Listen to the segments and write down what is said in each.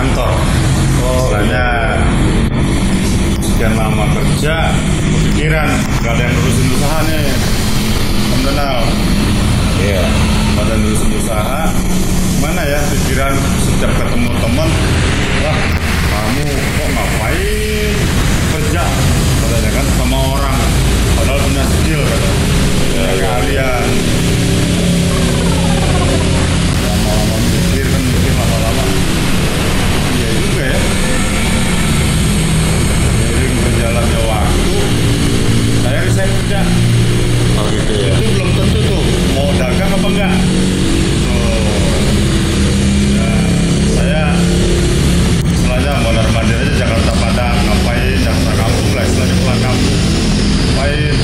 kantor. Oh, Soalnya sekian lama kerja, kepikiran nggak ada yang ngurusin usaha nih. Om Donald. Iya. pada nurusin usaha mana ya pikiran setiap ketemu teman wah kamu kok ngapain kerja katanya kan sama orang padahal punya skill kata Ya, ya, ya. kalian berjalannya waktu. Saya resign kerja Oh gitu ya? itu belum tentu tuh. Mau dagang apa enggak? Tuh. Ya, Jakarta Padang. Ngapain Jakarta kampung lah istilahnya pulang kampung. Ngapain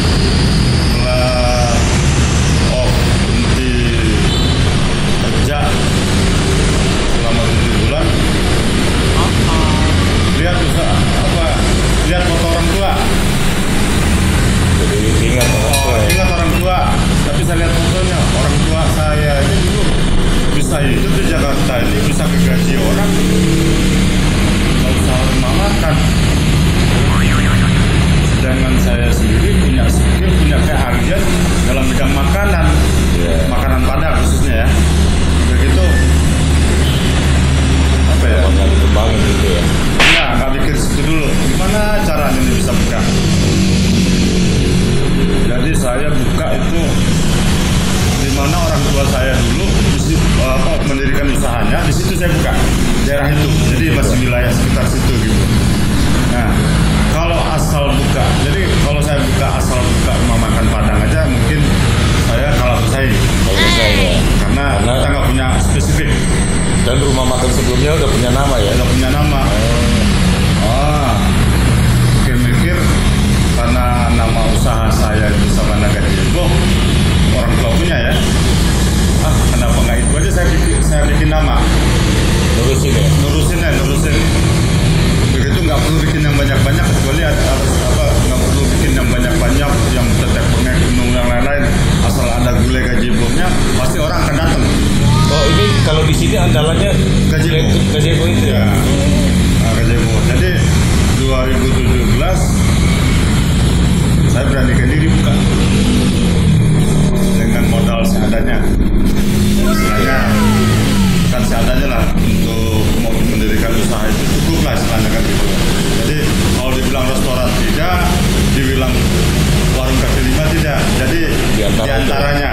ingat orang tua Oh, ya? ingat orang tua, tapi saya lihat fotonya orang tua saya ini dulu bisa hidup di Jakarta ini bisa kegaji orang nggak usah rumah makan sedangkan saya sendiri punya skill punya keahlian dalam bidang makanan Iya. makanan padang khususnya ya begitu apa ya Bangga dikembangin gitu ya? Ya, nggak pikir situ dulu. Gimana cara ini bisa buka? Saya buka itu di mana orang tua saya dulu apa, mendirikan usahanya, di situ saya buka daerah itu. Jadi masih wilayah sekitar situ gitu. Nah, kalau asal buka, jadi kalau saya buka asal buka rumah makan Padang aja mungkin saya kalah bersaing karena Karena- kita nggak punya spesifik, Dan rumah makan sebelumnya udah punya nama ya? nggak punya nama. Ah, nama usaha saya itu Sabana Gajebo, orang tua punya ya. Ah, kenapa nggak itu aja saya bikin, saya bikin nama. Lurusin ya? Nurusin ya, nurusin. Begitu nggak perlu bikin yang banyak-banyak, kecuali ada harus apa nggak perlu bikin yang banyak-banyak, yang tetap gunung yang lain-lain. Asal ada gulai gajebongnya, pasti orang akan datang. Oh ini kalau di sini andalannya Gazebo. Gazebo itu Ya, ya? nah, gajebo. Jadi 2017 saya beranikan diri buka dengan modal seadanya. Istilahnya bukan seadanya lah untuk mau mendirikan usaha itu cukup lah istilahnya kan gitu. Jadi kalau dibilang restoran tidak, dibilang warung kaki lima tidak. Jadi di antaranya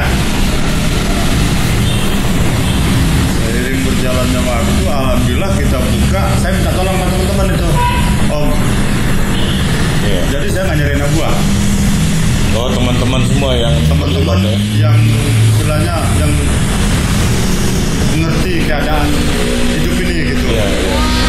seiring berjalannya waktu alhamdulillah kita buka saya minta tolong sama teman-teman itu om Iya. jadi saya nggak nyari anak buah Oh teman-teman semua yang teman-teman ya? yang istilahnya yang mengerti keadaan hidup ini gitu Iya, iya.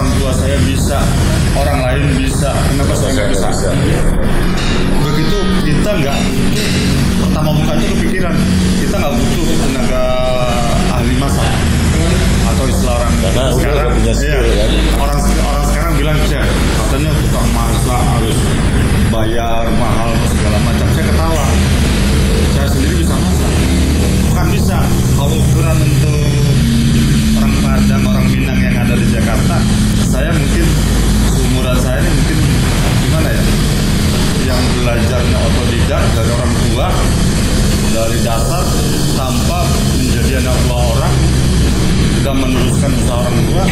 Orang tua saya bisa, orang lain bisa, kenapa saya nggak bisa? begitu kita nggak pertama buka itu kepikiran. Kita nggak butuh tenaga ahli masak atau istilah orang Karena sekarang. punya skill, iya, kan? orang orang sekarang bilang chef katanya tukang masak harus bayar mahal segala macam. Saya ketawa. Saya sendiri bisa masak? Bukan bisa. Kalau ukuran untuk orang Padang orang Minang yang ada di Jakarta saya mungkin seumuran saya ini mungkin gimana ya? Yang belajarnya otodidak dari orang tua dari dasar tanpa menjadi anak buah orang kita meneruskan usaha orang tua.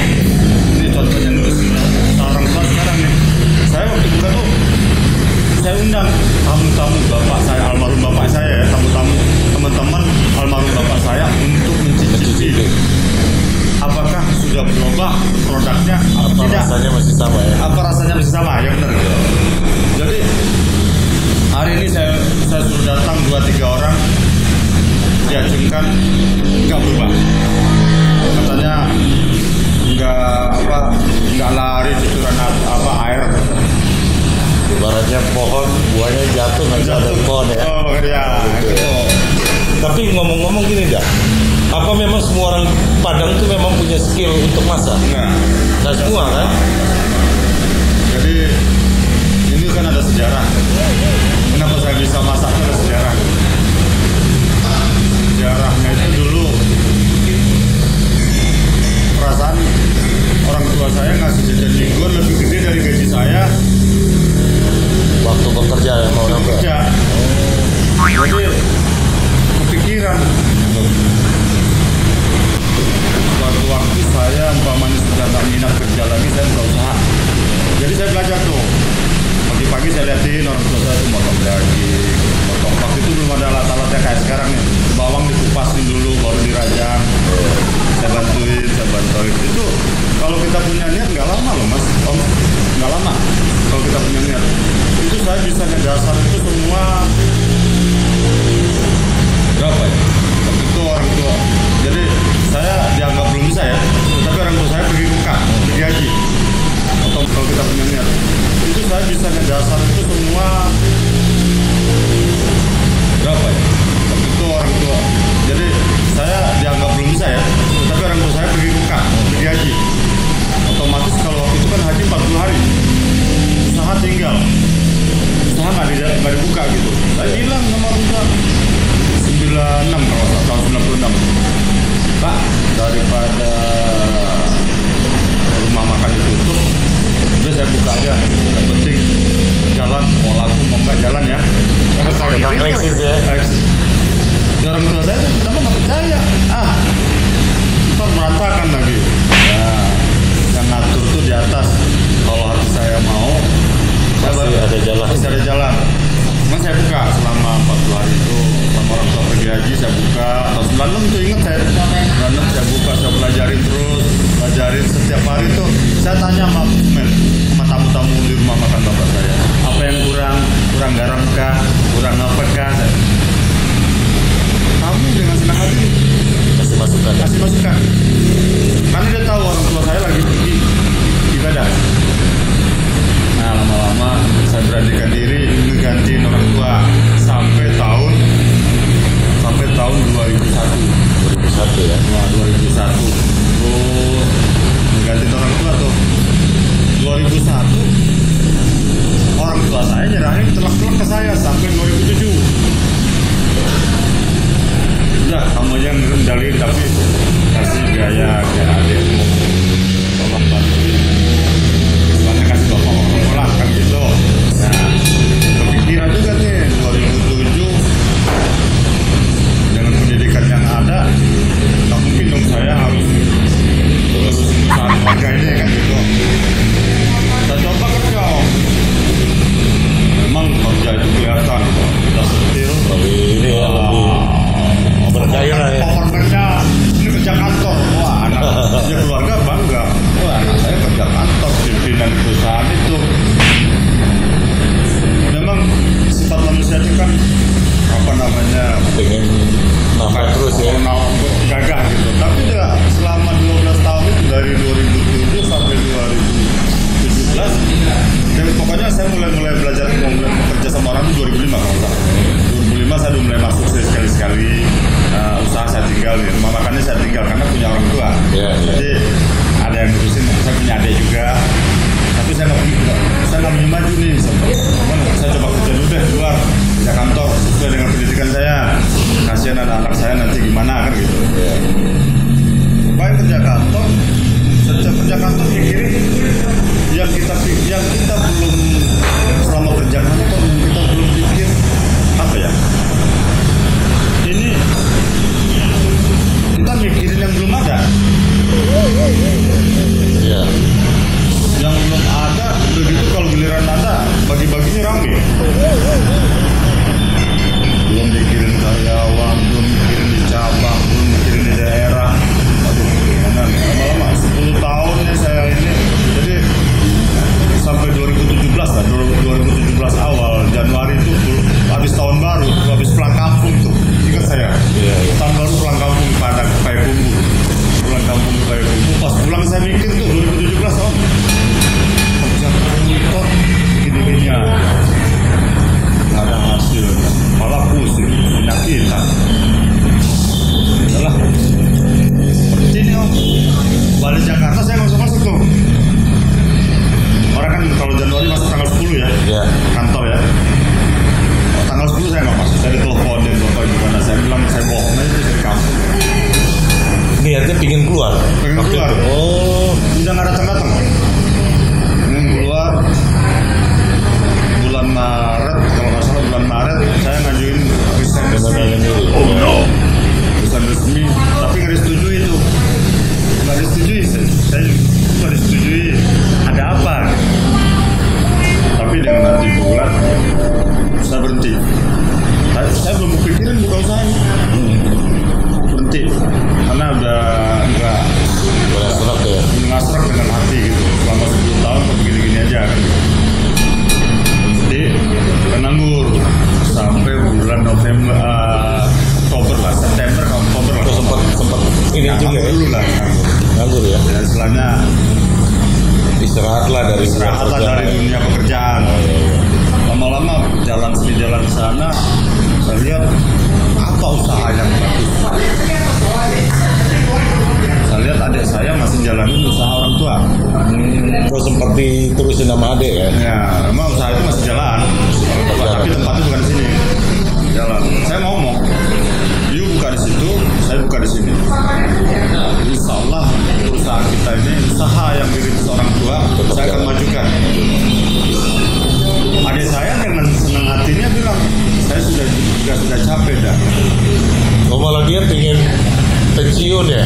Ini contohnya nulis usaha orang tua sekarang nih. Saya waktu buka tuh saya undang tamu-tamu bapak saya almarhum bapak saya ya tamu-tamu teman-teman almarhum bapak saya untuk mencicipi. Apakah sudah berubah produknya. Atau Apa tidak. rasanya masih sama ya? apa rasanya masih sama? Ya benar. Jadi hari ini saya saya suruh datang dua tiga orang diacungkan nggak berubah. Katanya nggak apa nggak lari cucuran apa, air. Ibaratnya pohon buahnya jatuh nggak ada pohon ya. oh ya gitu. Tapi ngomong-ngomong gini dah, apa memang semua orang Padang itu memang punya skill untuk masak? nah Nggak semua kan? jadi ini kan ada sejarah kenapa saya bisa masak ada sejarah haji saya buka tahun 96 itu ingat saya 96 saya buka saya pelajarin terus pelajarin setiap hari itu. Saya tanya sama men sama tamu-tamu di rumah makan bapak saya apa yang kurang? Kurang garam kah? Kurang apa kah? Kamu dengan senang hati. Kasih masukan. kasih masukan. Karena dia tahu orang tua saya lagi pergi ibadah nah lama-lama saya beranikan diri menggantiin orang tua 2001 2001 ya? Nah, 2001 lu mengganti orang tua tuh. 2001 orang tua saya nyerahin telak-telak ke saya sampai 2007 udah kamu aja ngendalin tapi kasih gaya gaya adil tolong bantuin. Kasih bapak orang orang kan gitu. Nah tapi dong saya harus terus ini kan gitu. memang kerja itu kelihatan gitu. ini ya, ah. ya. ini kerja kantor. Anak keluarga bangga. Anak saya kerja kantor perusahaan itu. Memang sifat manusia itu kan apa namanya pengen nambah terus ya.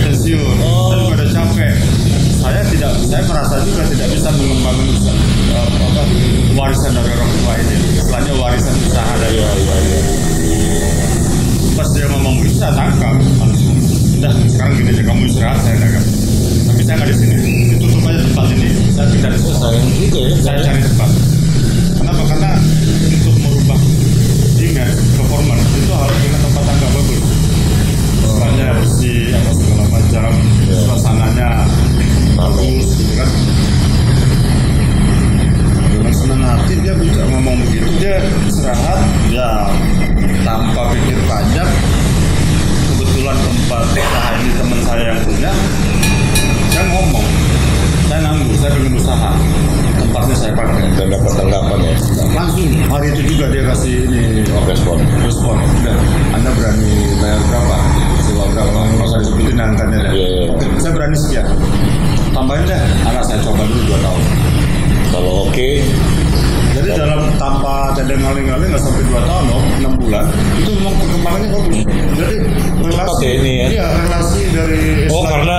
pensiun. Oh. Kan pada capek. Saya tidak saya merasa juga tidak bisa mengembangkan uh, eh, apa, warisan dari orang tua ini. Selanjutnya warisan usaha dari orang tua ini. Pas dia ngomong bisa tangkap. Langsung udah sekarang gini aja kamu istirahat saya tangkap. Tapi saya nggak di sini. Itu aja tempat ini. Saya tidak di sini. Saya juga ya saya cari tempat. Kenapa? Karena untuk merubah image performance itu harus dengan tempat tangkap suasananya bersih atas segala macam yeah. suasananya bagus gitu kan. Dengan senang hati dia bisa ngomong begitu dia istirahat ya tanpa pikir panjang kebetulan tempat TK ini teman saya yang punya saya ngomong. Saya nanggung saya belum usaha. Tempatnya saya pakai. Dan dapat tanggapan ya? Langsung. Hari itu juga dia kasih ini. Respon. Respon. Dan anda berani bayar berapa? dua udah kalau nggak usah disebutin angkanya deh. Iya, iya, saya berani sekian. Tambahin deh, anak saya coba dulu dua tahun. Kalau oke, okay. Jadi dalam tanpa ada ngaling-ngaling nggak sampai dua tahun loh, enam bulan itu memang perkembangannya bagus. Jadi relasi, ya ini ya. Iya, relasi dari oh, Islam. Oh, karena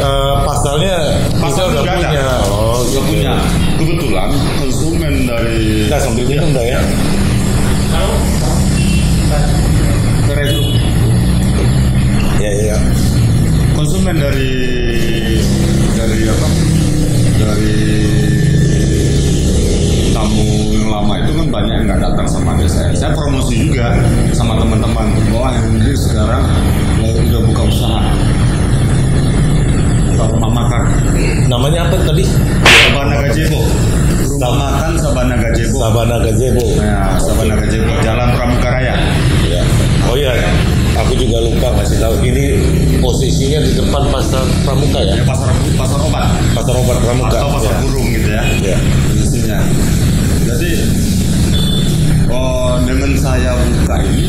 uh, pasalnya pasal udah punya. Ada. Oh, udah punya. Kebetulan konsumen dari Nah, sambil minum enggak ya? Iya. ya, ya. konsumen dari dari apa? Dari tamu yang lama itu kan banyak yang nggak datang sama ke saya saya promosi juga sama teman-teman. Bahwa ini sekarang udah buka usaha. Rumah makan. Namanya apa tadi? Sabana Gazebo rumah makan Sabana Gazebo Sabana Gazebo Ya, nah, Sabana Gazebo Jalan Pramuka Raya. Iya. Oh iya aku juga lupa ngasih tahu. Ini posisinya di depan pasar Pramuka ya, ya pasar pasar obat pasar obat Pramuka. atau pasar ya. burung gitu ya Ya. posisinya. Jadi oh dengan saya buka ini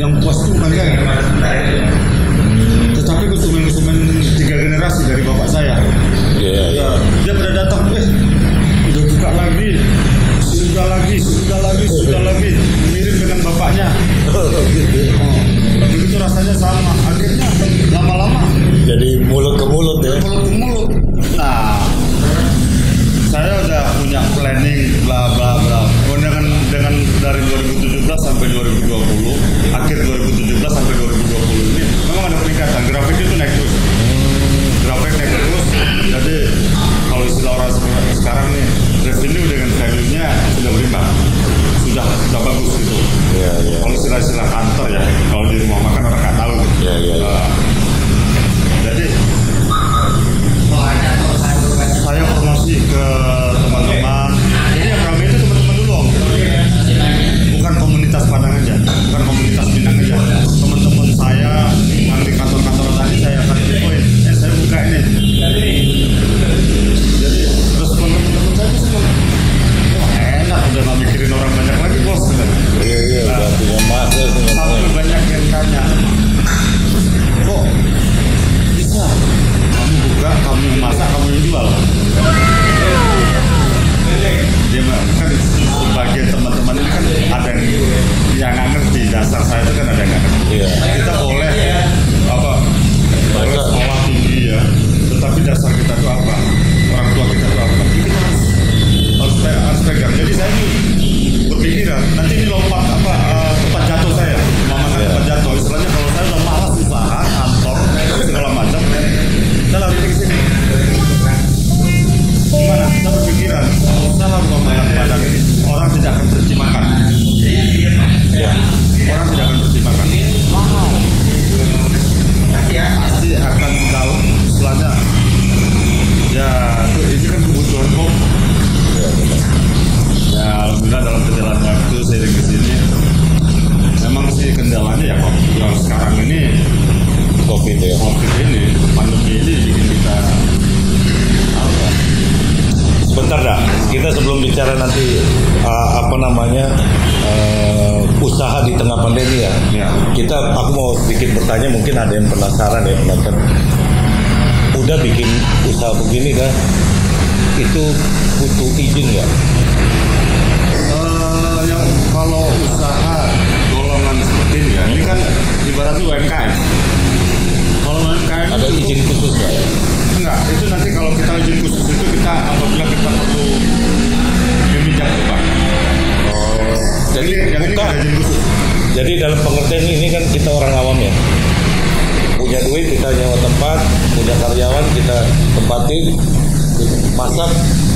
yang puas tuh bukan saya, tetapi konsumen-konsumen tiga generasi dari bapak saya. Iya, iya. Ya, dia pada datang, eh udah buka lagi, sudah lagi, sudah lagi, sudah lagi, mirip dengan bapaknya. gitu. Oh, begitu rasanya sama. Akhirnya lama-lama Jadi mulut ke mulut ya. mulut ke mulut. Nah, saya udah punya planning bla bla bla. Oh, dengan dengan dari 2017 sampai 2020, akhir 2017 sampai 2020 ini memang ada peningkatan. Grafik itu naik terus. Grafik naik terus. Jadi kalau istilah orang sekarang- nih, revenue dengan value-nya sudah berimbang. Sudah sudah bagus gitu. Iya, iya. Kalau istilah-istilah kantor ya, kalau di rumah makan orang nggak tahu. Iya, iya, iya. Nah, jadi saya promosi ke teman-teman. Jadi yang ramai itu teman-teman dulu, bukan komunitas Padang aja, bukan komunitas Minang aja.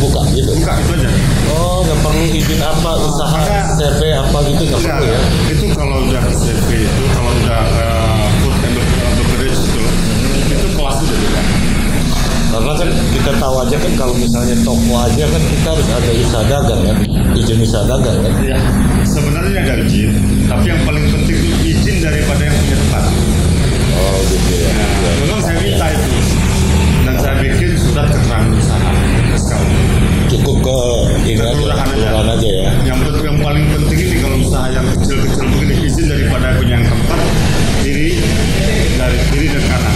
Buka gitu. buka itu aja Oh, nggak perlu izin apa, usaha, Maka- CV apa gitu nggak perlu ya? itu kalau udah CV itu kalau udah eh, food and beverage itu itu kelas udah beda Karena kan kita tahu aja kan kalau misalnya toko aja kan kita harus ada usaha dagang kan, izin usaha dagang kan. ya sebenarnya ada izin tapi yang paling penting itu izin daripada yang punya tempat Oh gitu ya. Ya. memang saya minta itu dan saya bikin surat keterangan usaha SKU. Cukup ke ini aja, Kelurahan aja. kelurahan aja ya. Yang yang paling penting ini kalau usaha yang kecil-kecil begini izin daripada punya yang tempat kiri dari kiri dan kanan.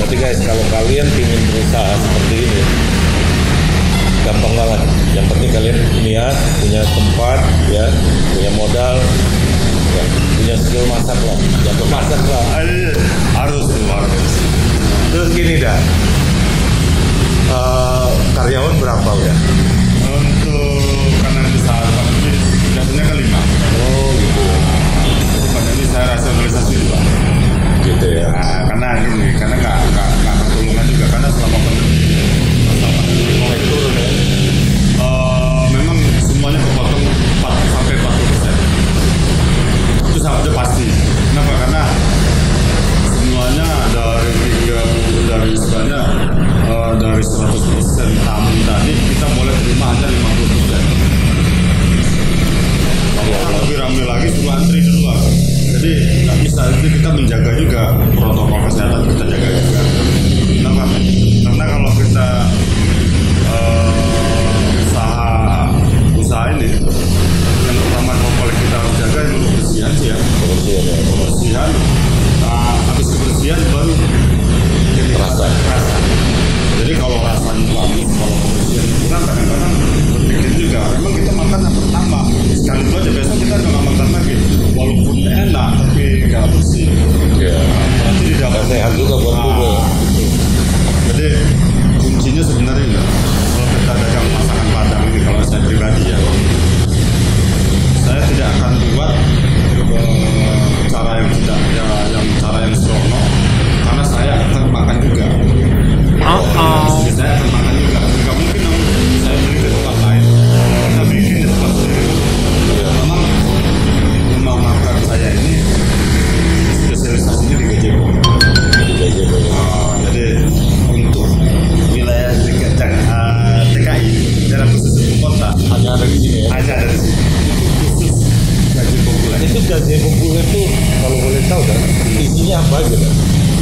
Berarti guys kalau kalian ingin berusaha seperti ini gampang banget. Yang penting kalian niat, punya tempat, ya, punya modal, ya, punya skill masak lah, jago masak lah. Harus tuh harus. Terus gini dah. Eh, uh, karyawan berapa udah? Untuk karena besar biasanya kelima. Kan oh gitu. Ya. Pada ini saya rasa realisasi dua. Gitu ya. Nah, karena ini karena nggak nggak kajian buku itu kalau boleh tahu kan isinya apa aja kan?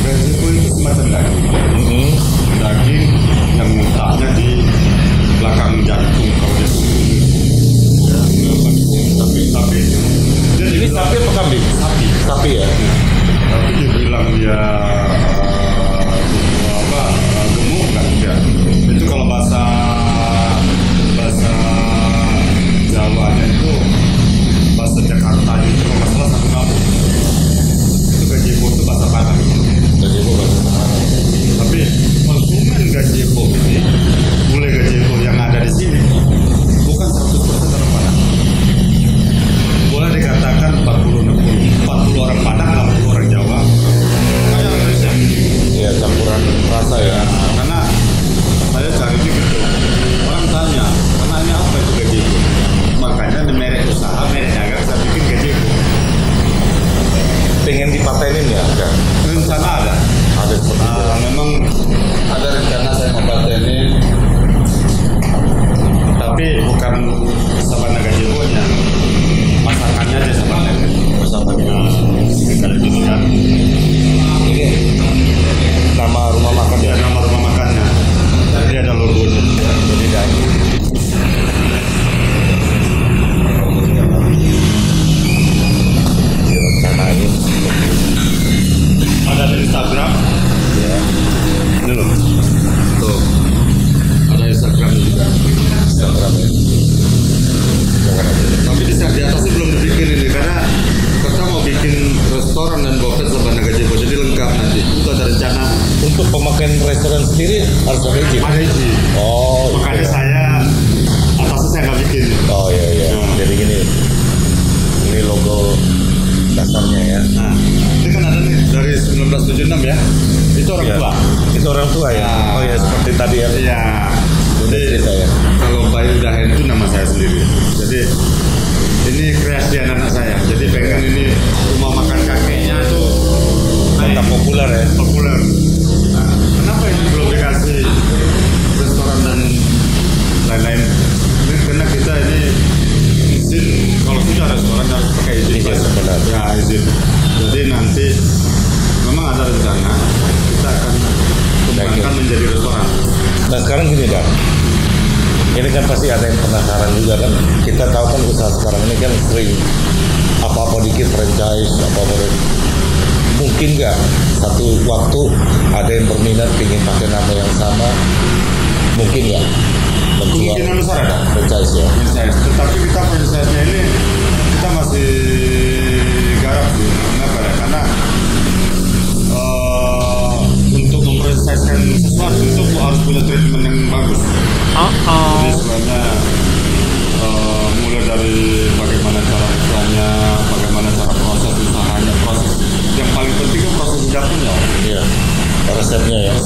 Resiko itu semacam daging. Mm -hmm. Daging yang letaknya di belakang jantung kalau dia ya. Tapi tapi dia ini sapi apa kambing? Sapi. Sapi ya. Tapi dia bilang dia uh, apa gemuk kan dia. Itu kalau bahasa bahasa Jawanya itu pagi itu kalau masalah satu kampung itu gaji ibu itu bahasa pangan gaji ibu bahasa tapi konsumen gaji ibu ini mulai gaji ibu yang ada di sini bukan 100% orang Padang. Boleh dikatakan 40 60 40 orang Padang 60 orang Jawa. Kayak Indonesia ya campuran rasa ya. Karena saya cari gitu orang tanya kenanya apa itu gaji ibu? Makanya di merek usaha merek dagang pengen dipatenin ya? Enggak rencana ada. Ada seperti itu. Ah, memang ada rencana saya mau patenin. Tapi bukan sama naga jerunya masakannya aja sama naga masakannya sekitar gitu kan ini nama rumah makan iya, ya? nama rumah makannya. Jadi ada logonya. Jadi ada ada Instagram. Ya. Ini loh. Tuh. ada yang berminat ingin pakai nama yang sama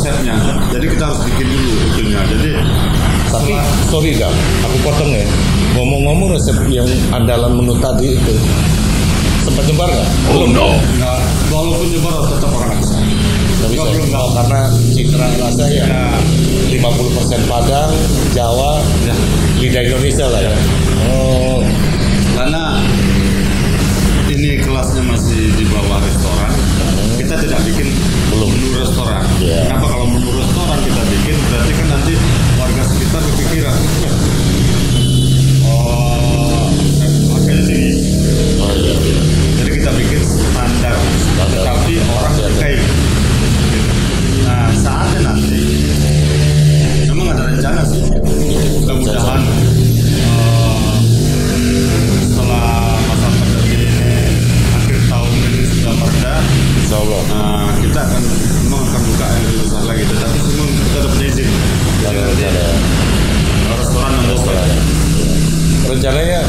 resepnya. Jadi kita harus bikin dulu itunya. Jadi Tapi setelah- sorry Kang, aku potong ya. Ngomong-ngomong resep yang andalan menu tadi itu sempat nyebar nggak? Belum ya? nggak walaupun nyebar tetap orang nggak bisa. Nggak bisa. Nggak, belum, nggak. Oh, karena citra rasa ya Ya, 50% Padang, Jawa, ya. lidah Indonesia lah ya. Oh, Karena kelasnya masih di bawah restoran, kita tidak bikin Belum. menu restoran. Iya. Kenapa kalau menu restoran kita bikin, berarti kan nanti warga sekitar berpikiran, oh, harganya tinggi. oh iya, iya. Jadi kita bikin standar, Standar. tetapi orang Iya, iya. sukai. Nah, saatnya nanti, memang ada rencana sih. Mudah-mudahan ini sudah mereda, Insya Allah. nah, kita akan memang akan buka yang lebih besar lagi. Tetapi semua kita punya izin. Jadi nanti rencana ya. restoran dan restoran. Rencananya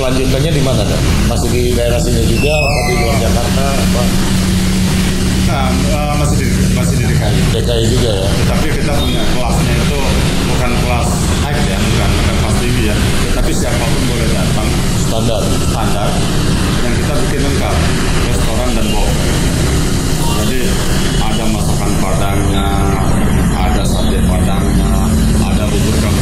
kelanjutannya di mana kan? Masih di daerah sini juga apa di luar Jakarta apa Nah, eh, masih di masih di DKI. DKI juga ya? Tapi kita punya kelasnya itu bukan kelas high ya, bukan, bukan kelas tinggi ya. Tetapi siapa pun boleh datang Standar. standar yang kita bikin lengkap restoran dan buffet. Jadi ada masakan padangnya, ada sate padangnya, ada bubur kampiunnya,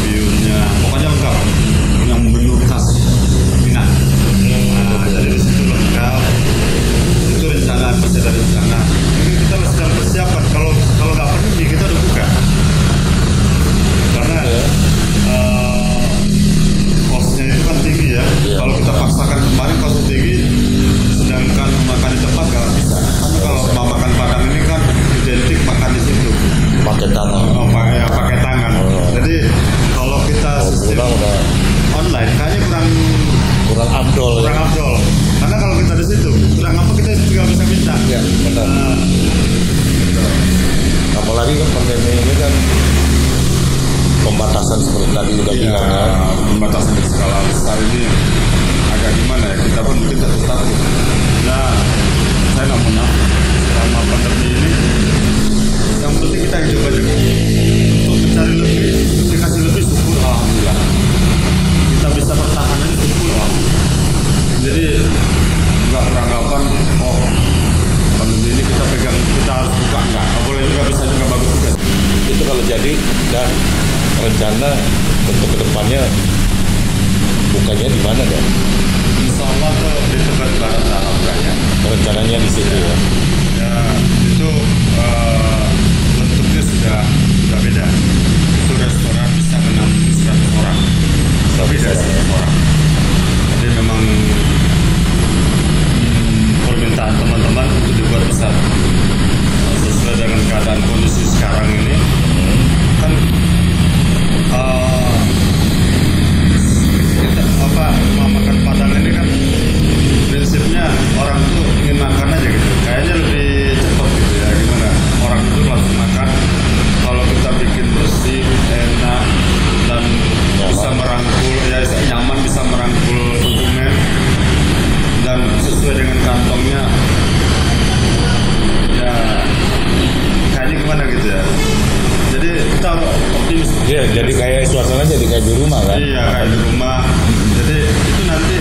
besar Eh, sesuai dengan keadaan kondisi sekarang ini kan eh, kita apa makan padang ini kan prinsipnya orang tuh ingin makan aja gitu. Kayaknya lebih cepat gitu ya gimana? Orang itu langsung makan. Kalau kita bikin bersih enak dan bisa merangkul ya nyaman bisa merangkul konsumen dan sesuai dengan kantongnya gimana gitu ya jadi kita optimis Iya, jadi kayak suasana jadi kayak di rumah kan? Iya kayak di rumah. Jadi itu nanti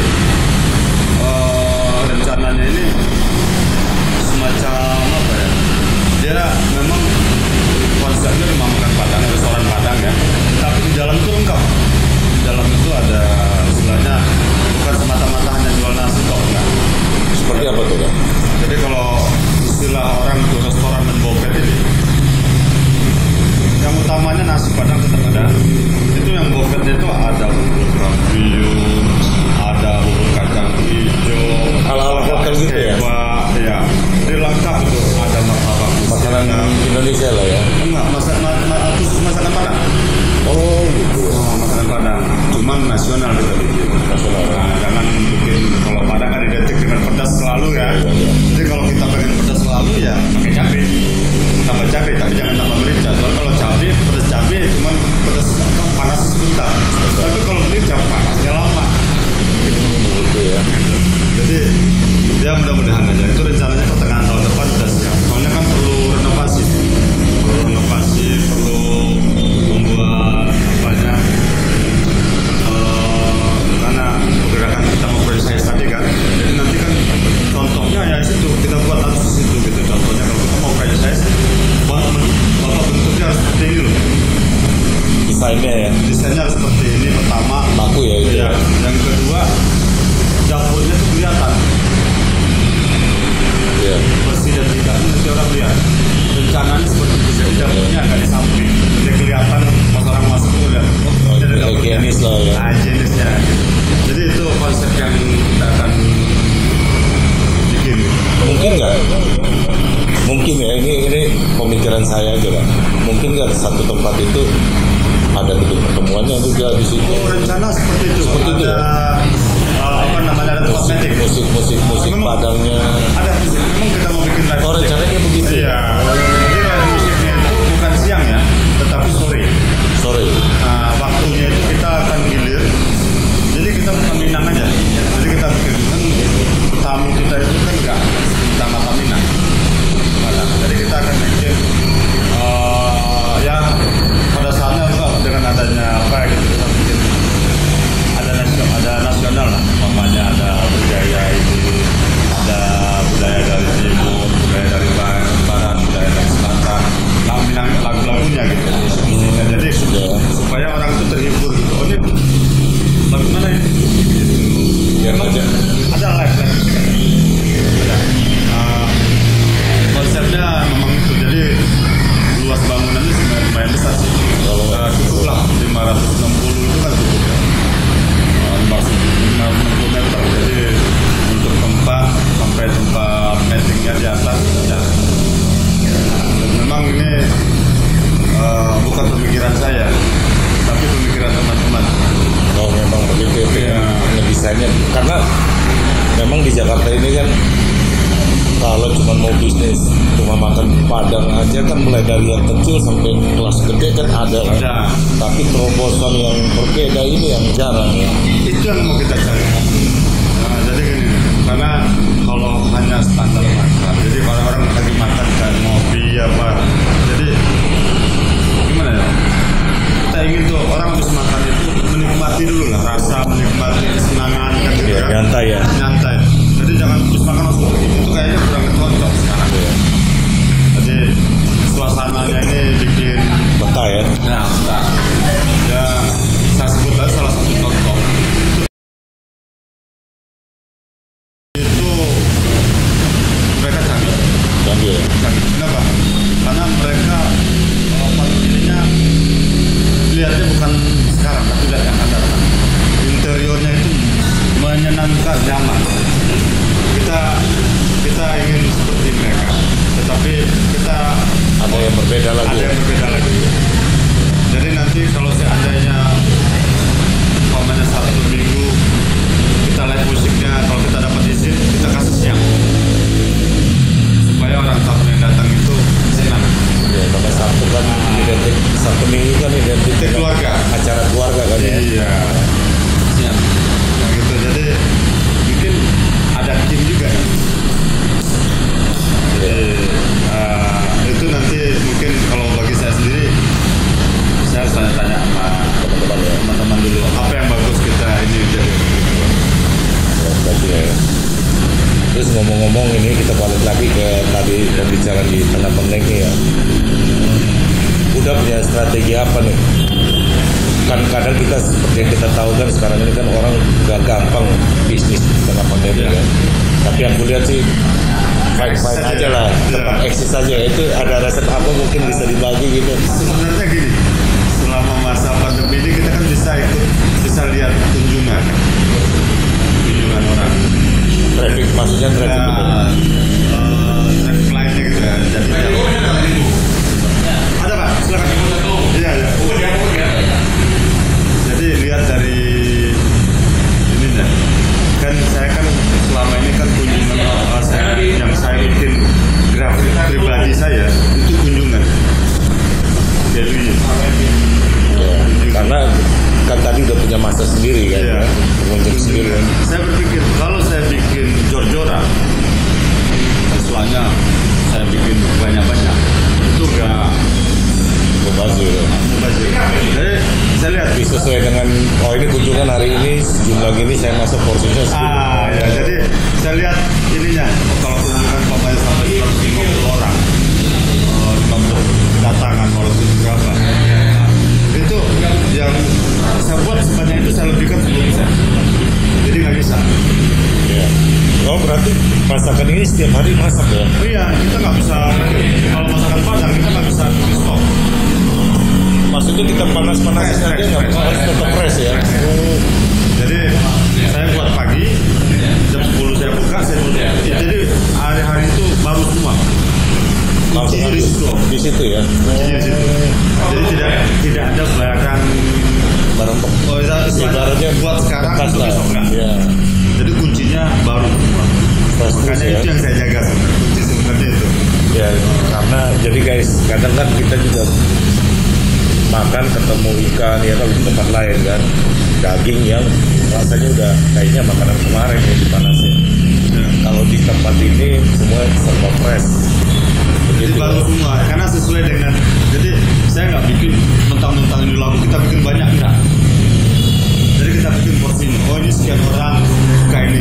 eh, rencananya ini semacam apa ya? Dia memang konsepnya rumah makan padang, restoran padang ya. Tapi di dalam itu lengkap. Di dalam itu ada istilahnya bukan semata-mata hanya jual nasi kok enggak. Seperti apa tuh kan? Jadi kalau istilah orang itu restoran dan bopet ini yang utamanya nasi padang tetap ada itu yang bofetnya itu ada bubur kampiun ada bubur kacang hijau Ala-ala ada hotel gitu ya? ya jadi lengkap itu ada martabak Makanan Indonesia lah ya. enggak masak ma, masakan padang Oh oh, masakan padang. Cuman nasional kita bikin. Nah, jangan bikin kalau padang kan identik dengan pedas selalu ya. Iya, iya. jadi kalau kita pengen pedas selalu ya pakai cabai. Tambah cabai tapi jangan tambah merica. Soalnya kalau cabai pedas cabai cuman pedas panas sebentar tapi kalau menyenangkan, nyaman. Kita kita ingin seperti mereka, tetapi kita ada yang berbeda lagi ada ya yang berbeda lagi. Jadi nanti kalau seandainya umpamanya satu minggu kita live musiknya, kalau kita dapat izin kita kasih siang supaya orang tamu yang datang itu senang. ya karena Sabtu kan identik Sabtu minggu kan identik keluarga. acara keluarga kan ya Iya. Siang. Juga. Jadi eh, itu nanti mungkin kalau bagi saya sendiri saya harus tanya-tanya sama teman-teman ya teman-teman dulu apa yang bagus kita ini jadi Ya, ya. Terus ngomong-ngomong ini kita balik lagi ke tadi pembicaraan di tengah pendek nih ya. Udah punya strategi apa nih? Kan kadang kita seperti yang kita tahu kan sekarang ini kan orang gak gampang bisnis tengah pandemi Iya. kan. Tapi yang kulihat sih Eksis aja aja. lah, Iya. tetap eksis aja. Itu ada resep apa mungkin bisa dibagi gitu? sebenarnya gini selama masa pandemi ini kita kan bisa ikut bisa lihat kunjungan. Kunjungan orang. Traffic maksudnya traffic itu. Nah, eh, traffic gitu ya jadi ada pak. Silakan. Iya iya. Jadi lihat dari ininya kan saya kan selama ini kan kunjungan eh, saya yang saya bikin grafik pribadi saya itu kunjungan daily Ya, karena kan tadi udah punya masa sendiri kan, Iya. ya. pengunjung sendiri kan. Saya berpikir kalau saya bikin jor-joran, soalnya saya bikin banyak-banyak, itu enggak Berbazir. ya. mubazir. Jadi saya lihat Jadi sesuai dengan oh ini kunjungan hari ini jumlah gini saya masuk porsinya segini. ini setiap hari masak ya? Iya, kita nggak bisa kalau masakan padang kita nggak bisa di stop. Maksudnya kita panas-panas saja nggak bisa harus tetap fresh ya? Jadi saya buat pagi jam 10 saya buka saya tutup. Ya. Jadi hari-hari itu baru semua. Langsung di situ. Di situ ya. Jadi. Jadi tidak tidak ada belakang barang Oh, iya, ibaratnya buat sekarang itu besok enggak. Iya. Jadi kuncinya baru semua terus Makanya ya. itu yang saya jaga kunci sebenarnya itu. Ya karena jadi guys kadang kan kita juga makan ketemu ikan ya kalau di tempat lain kan daging yang rasanya udah kayaknya makanan kemarin ya dipanasin. Ya. Kalau di tempat ini semua serba fresh. Jadi baru semua karena sesuai dengan jadi saya nggak bikin mentang-mentang ini laku kita bikin banyak enggak. Jadi kita bikin porsinya. Oh ini sekian orang kain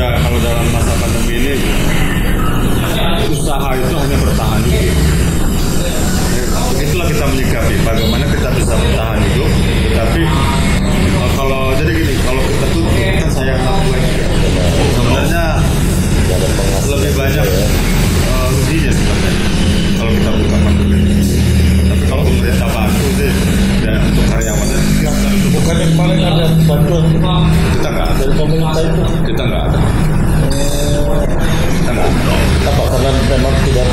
ya. ya kalau dalam masa pandemi ini usaha itu hanya bertahan hidup Ya, itulah kita menyikapi bagaimana kita bisa bertahan hidup tapi eh, kalau jadi gini kalau kita tutup kan sayang anak buah sebenarnya lebih banyak ya. ruginya sebenarnya kalau kita buka pandemi tapi kalau pemerintah bantu sih ya untuk itu Bukan yang paling ada bantuan kita nggak ada dari pemerintah itu. kita nggak ada kita nggak ada Apa karena memang tidak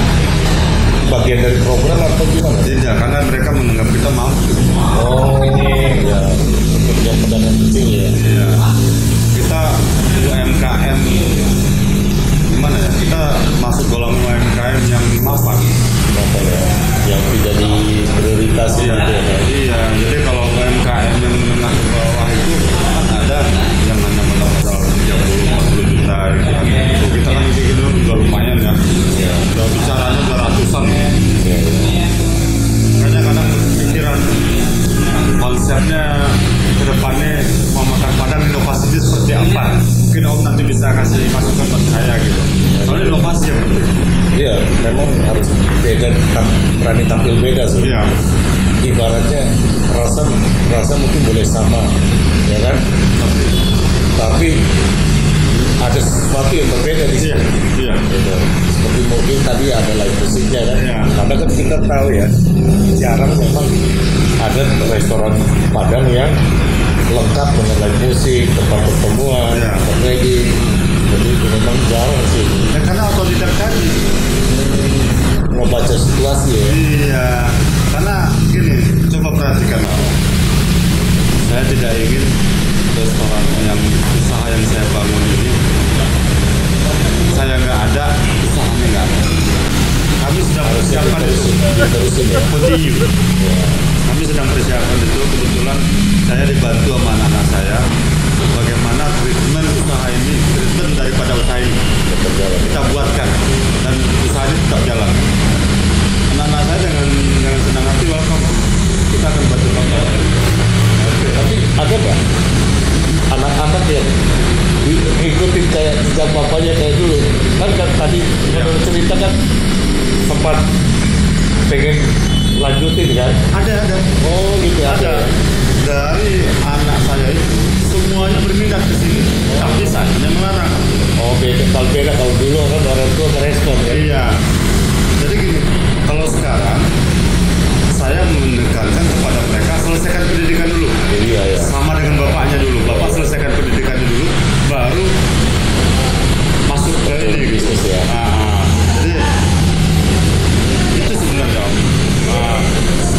bagian dari program atau gimana? tidak karena mereka menganggap kita mampu Oh, ya pekerja pedagang kecil ya. Iya. kita UMKM gimana ya kita masuk golongan UMKM yang mapan Kenapa ya? Yang tidak diprioritasi iya gitu ya. iya jadi kalau UMKM yang menengah ke bawah itu kan ada yang hanya modal 30 40 juta gitu kan. Tuh, kita kan bikin dulu juga lumayan ya Iya. udah bicaranya udah ratusan Iya, iya. makanya kadang pikiran konsepnya ke depannya mau makan padang inovasinya seperti apa mungkin om nanti bisa kasih masukan buat saya gitu soalnya inovasi yang penting Iya, memang harus beda, berani tampil beda sih. iya Ibaratnya rasa rasa mungkin boleh sama, ya kan? Tapi ada sesuatu yang berbeda di iya sini. iya Gitu. Seperti mungkin tadi ada live musiknya kan? Iya. Karena kan kita tahu ya, jarang memang ada restoran Padang yang lengkap dengan live musik, tempat pertemuan, Iya. tempat. Jadi itu memang jarang sih ya karena otodidak tadi ngebaca situasi ya. iya karena gini coba perhatikan Om. saya tidak ingin restoran yang usaha yang saya bangun ini saya nggak ada usahanya nggak ada kami Harusnya persiapan itu ya. continue kami sedang persiapan itu. Kebetulan saya dibantu sama anak-anak saya. Bagaimana treatment usaha ini treatment daripada usaha ini kita buatkan. Dan usaha ini tetap jalan. Anak-anak saya dengan dengan senang hati welcome. Kita akan bantu bapak. Oke, Tapi ada nggak anak-anak yang ngikutin kayak jejak bapaknya kayak dulu? Kan, kan tadi menurut cerita kan sempat pengen lanjutin kan? ada ada Oh gitu ada. ada ya? dari anak saya itu semuanya berminat ke sini tapi saya melarang Oh beda kalau beda kalau dulu kan orang tua merespon ya. Iya. Jadi gini, kalau sekarang saya menekankan kepada mereka selesaikan pendidikan dulu. Iya ya. Sama dengan bapaknya dulu. Bapak selesaikan pendidikannya dulu, baru masuk ke ini gitu. Ya. Ah,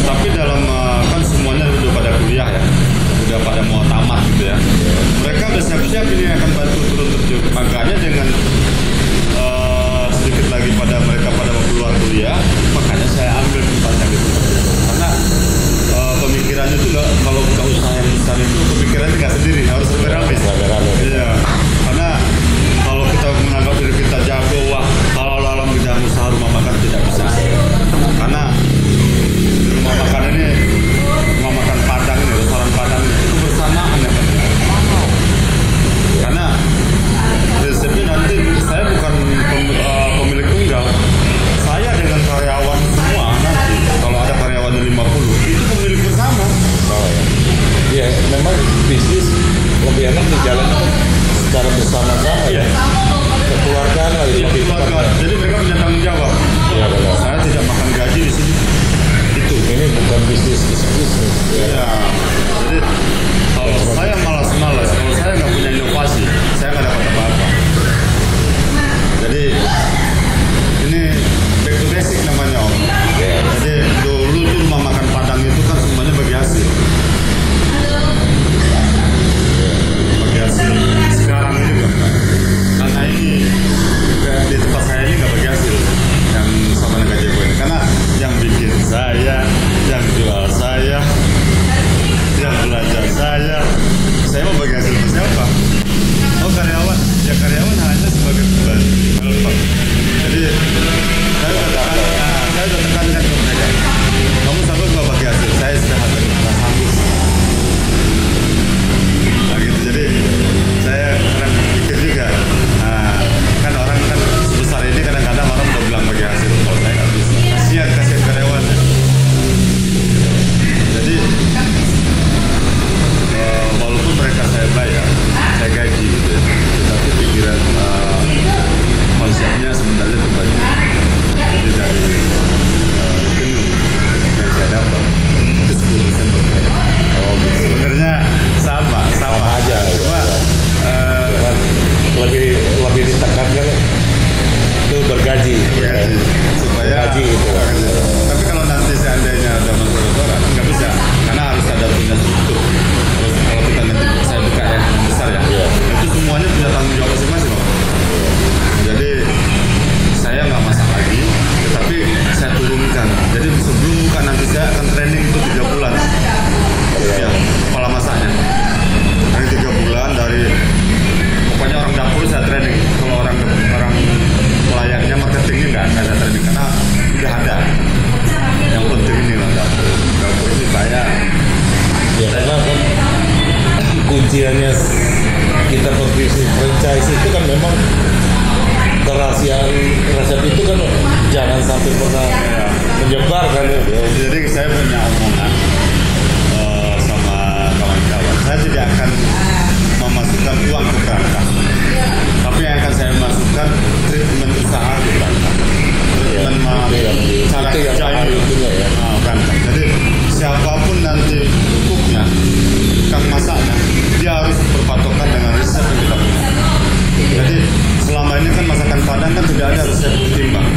tapi dalam ah, kan semuanya udah pada kuliah ya, udah pada mau tamat gitu ya. Mereka udah siap-siap ini akan awal dibantah tapi yang akan saya maksudkan treatment usaha dibantah treatment ya, itu yang, cara itu kerja itu ya. nah, bantah jadi siapa pun nanti hukumnya kang masaknya dia harus berpatokan dengan riset yang kita punya jadi selama ini kan masakan padang kan tidak ada resep ditimbang.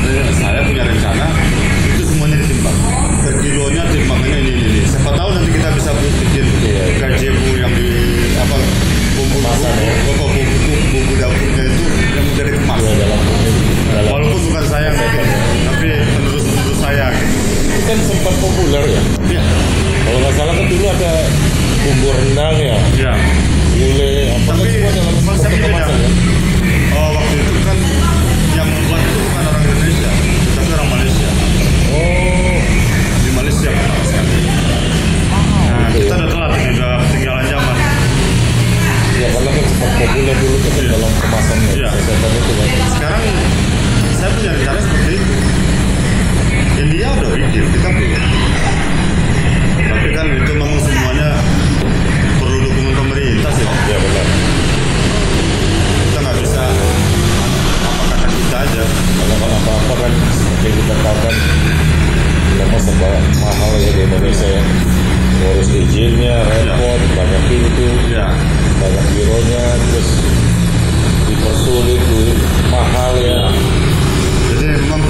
Jadi saya punya rencana itu semuanya ditimbang. Per kilonya timbangnya ini, ini ini. Siapa tahu nanti kita bisa bikin iya, iya. gajebu yang di bumbu kemasan ya bapak bumbu bumbu dapurnya itu yang menjadi kemas. ya, dalam, dalam. walaupun bukan saya mungkin tapi menurut menurut saya gitu. itu kan sempat populer ya iya kalau nggak salah kan dulu ada bumbu rendang ya iya Gule. apa tapi semua dalam kemasan ya oh waktu itu kan yang membuat itu bukan orang Indonesia tapi orang Malaysia oh di Malaysia kan nah, kita udah telat ini udah ya karena kan sempat populer dulu itu kan dalam kemasan ya. Iya. sekarang saya punya rencana seperti itu India udah bikin kita punya. tapi kan itu memang semuanya perlu dukungan pemerintah sih ya benar kita nggak bisa apa-apa kita aja kalau kan apa apa kan seperti kita tahu kan kenapa mahal ya di Indonesia ya Harus izinnya iya. repot ya. banyak pintu ya banyak gironya terus dipersulit duit mahal ya. Jadi memang